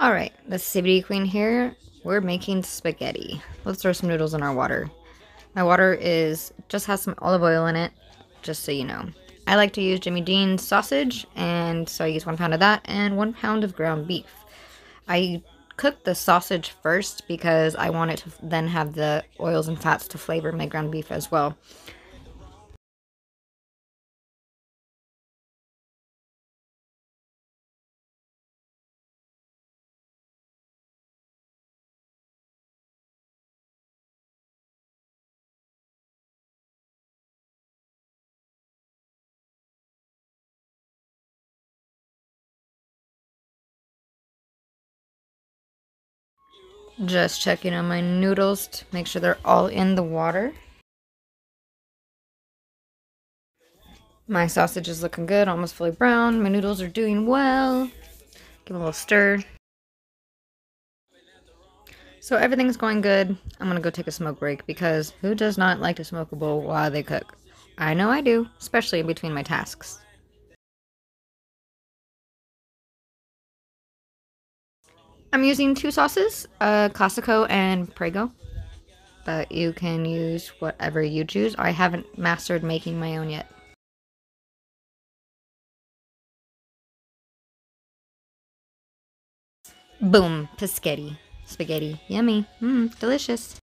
Alright, the CBD Queen here. We're making spaghetti. Let's throw some noodles in our water. My water is just has some olive oil in it, just so you know. I like to use Jimmy Dean's sausage, and so I use one pound of that and one pound of ground beef. I cook the sausage first because I want it to then have the oils and fats to flavor my ground beef as well. Just checking on my noodles to make sure they're all in the water. My sausage is looking good, almost fully brown. My noodles are doing well. Give a little stir. So everything's going good. I'm gonna go take a smoke break because who does not like to smoke a bowl while they cook? I know I do, especially in between my tasks. I'm using two sauces, uh, Classico and Prego. But you can use whatever you choose. I haven't mastered making my own yet. Boom, Pischetti. Spaghetti. Yummy. Mmm, delicious.